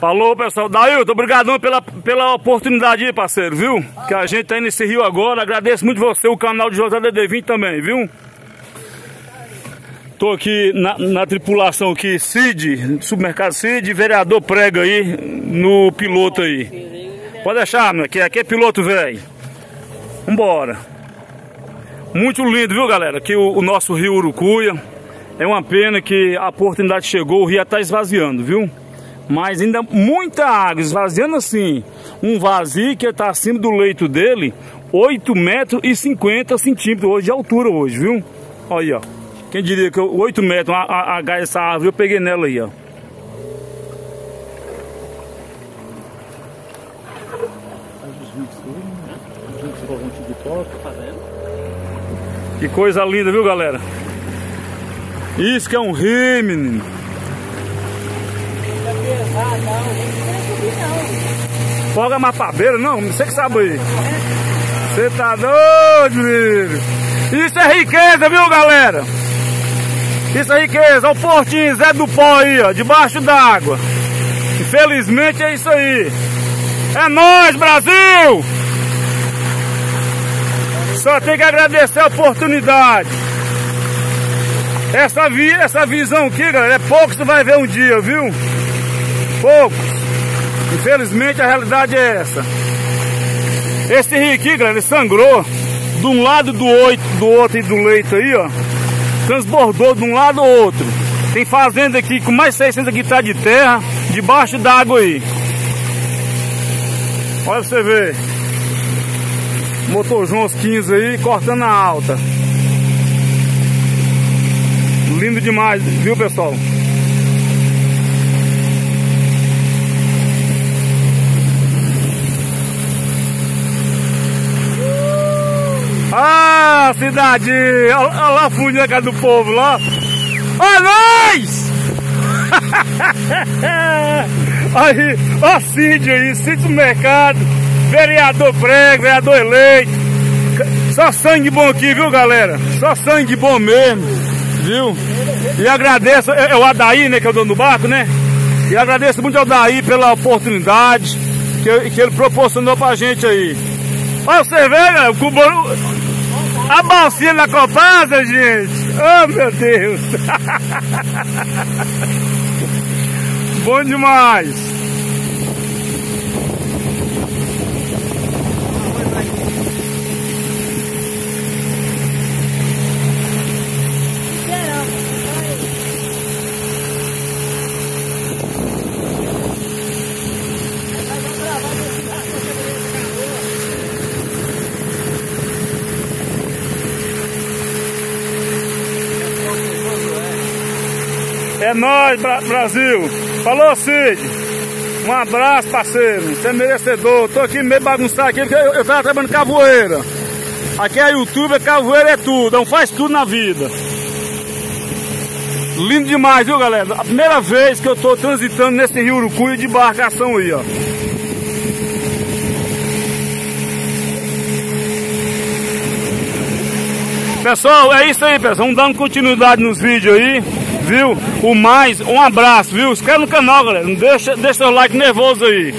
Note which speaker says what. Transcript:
Speaker 1: Falou, pessoal. Dailton, obrigadão pela, pela oportunidade aí, parceiro, viu? Que a gente tá nesse rio agora. Agradeço muito você, o canal de JDD20 também, viu? Tô aqui na, na tripulação aqui, Cid, supermercado Cid, vereador prega aí no piloto aí. Pode deixar, né? Que aqui é piloto, velho. Vambora. Muito lindo, viu, galera? Aqui o, o nosso rio Urucuia. É uma pena que a oportunidade chegou, o rio está esvaziando, viu? Mas ainda muita água, esvaziando assim. Um vazio que está acima do leito dele, 8 metros e 50 centímetros hoje de altura hoje, viu? Olha aí, ó. Quem diria que 8 metros, a, a, a, essa árvore, eu peguei nela aí, ó. Que coisa linda, viu, galera? Isso que é um rio, menino. Folga mapabeira, não, você que sabe aí. Você tá doido, menino. Isso é riqueza, viu, galera? Isso é riqueza. Olha o portinho Zé do Pó aí, ó, debaixo d'água. Infelizmente é isso aí. É nós, Brasil! Só tem que agradecer a oportunidade. Essa, vi, essa visão aqui, galera, é pouco que você vai ver um dia, viu? Poucos. Infelizmente a realidade é essa. Esse rio aqui, galera, sangrou de um lado do, oito, do outro e do leito aí, ó. Transbordou de um lado ao outro. Tem fazenda aqui com mais 600 hectares de terra, debaixo d'água aí. Olha pra você ver. Motor João 15 aí, cortando a alta. Lindo demais, viu pessoal? Cidade! Olha lá a casa do povo lá. Olha nós! aí, ó Cid aí, Cid do mercado, vereador prego, vereador eleito. Só sangue bom aqui, viu galera? Só sangue bom mesmo, viu? E agradeço, é, é o Adaí, né, que é o dono do barco, né? E agradeço muito ao Adaí pela oportunidade que, que ele proporcionou pra gente aí. Olha você vê, galera, o cubano, a balsinha na copada, gente. Oh, meu Deus. Bom demais. É nóis, Brasil. Falou, Cid. Um abraço, parceiro. Você é merecedor. Tô aqui meio bagunçado aqui, porque eu, eu tava trabalhando cavoeira. Aqui é YouTube, é cavoeira é tudo. Não faz tudo na vida. Lindo demais, viu, galera? A primeira vez que eu tô transitando nesse rio Urucuia de embarcação aí, ó. Pessoal, é isso aí, pessoal. Vamos dando continuidade nos vídeos aí viu? O mais, um abraço, viu? Inscreve no canal, galera. Não deixa, deixa seu like nervoso aí.